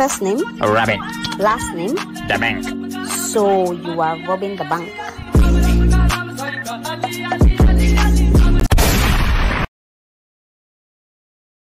First name, Robin. rabbit. last name. The bank. So you are robbing the bank.